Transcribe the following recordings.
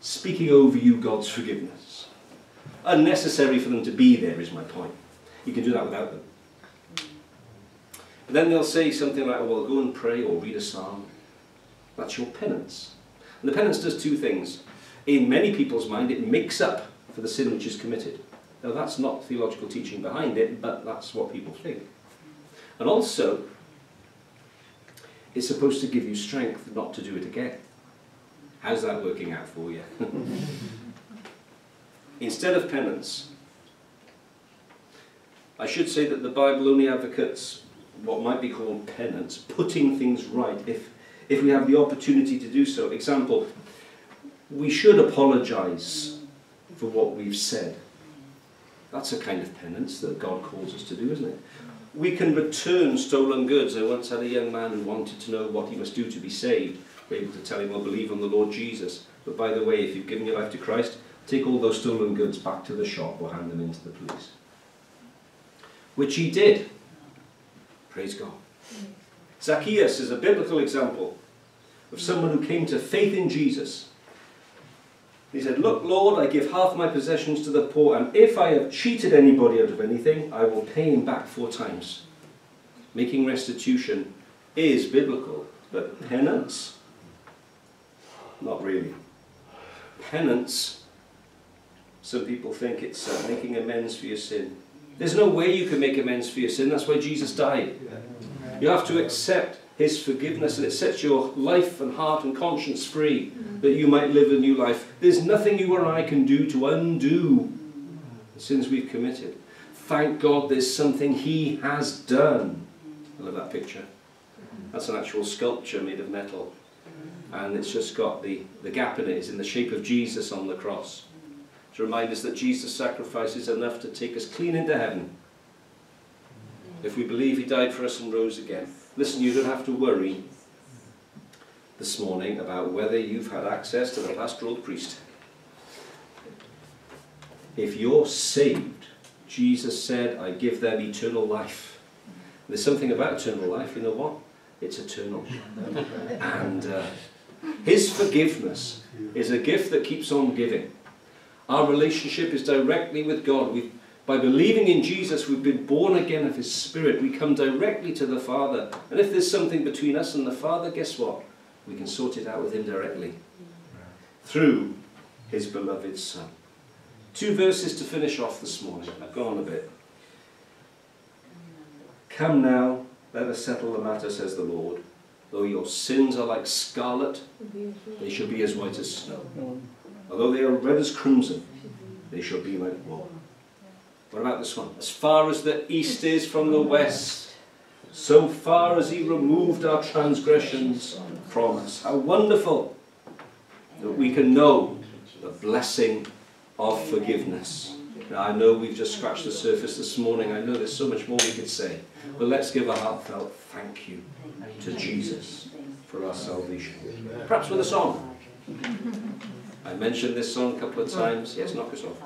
speaking over you God's forgiveness. Unnecessary for them to be there is my point. You can do that without them. But then they'll say something like, well, go and pray or read a psalm. That's your penance. And the penance does two things. In many people's mind, it makes up for the sin which is committed. Now, that's not theological teaching behind it, but that's what people think. And also, it's supposed to give you strength not to do it again. How's that working out for you? Instead of penance, I should say that the Bible only advocates what might be called penance, putting things right if, if we have the opportunity to do so. Example, we should apologize for what we've said. That's a kind of penance that God calls us to do, isn't it? We can return stolen goods. I once had a young man who wanted to know what he must do to be saved. We're able to tell him, well, believe on the Lord Jesus. But by the way, if you've given your life to Christ, take all those stolen goods back to the shop or hand them in to the police. Which he did. Praise God. Zacchaeus is a biblical example of someone who came to faith in Jesus. He said, Look, Lord, I give half my possessions to the poor, and if I have cheated anybody out of anything, I will pay him back four times. Making restitution is biblical, but penance? Not really. Penance, some people think it's uh, making amends for your sin. There's no way you can make amends for your sin. That's why Jesus died. You have to accept his forgiveness and it sets your life and heart and conscience free that you might live a new life. There's nothing you or I can do to undo the sins we've committed. Thank God there's something he has done. I love that picture. That's an actual sculpture made of metal. And it's just got the, the gap in it. It's in the shape of Jesus on the cross to remind us that Jesus' sacrifice is enough to take us clean into heaven. If we believe he died for us and rose again. Listen, you don't have to worry this morning about whether you've had access to the pastoral priest. If you're saved, Jesus said, I give them eternal life. There's something about eternal life, you know what? It's eternal. and uh, his forgiveness is a gift that keeps on giving. Our relationship is directly with God. we by believing in Jesus, we've been born again of His Spirit. We come directly to the Father. And if there's something between us and the Father, guess what? We can sort it out with Him directly through His beloved Son. Two verses to finish off this morning. I've gone a bit. Come now, let us settle the matter, says the Lord. Though your sins are like scarlet, they shall be as white as snow. Although they are red as crimson, they shall be like wool. What about this one? As far as the east is from the west, so far as he removed our transgressions from us. How wonderful that we can know the blessing of forgiveness. Now, I know we've just scratched the surface this morning. I know there's so much more we could say. But let's give a heartfelt thank you to Jesus for our salvation. Perhaps with a song. I mentioned this song a couple of times. Yes, knock us off.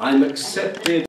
I'm accepted